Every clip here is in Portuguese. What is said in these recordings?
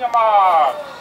minha, Marcos.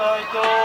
Kaito!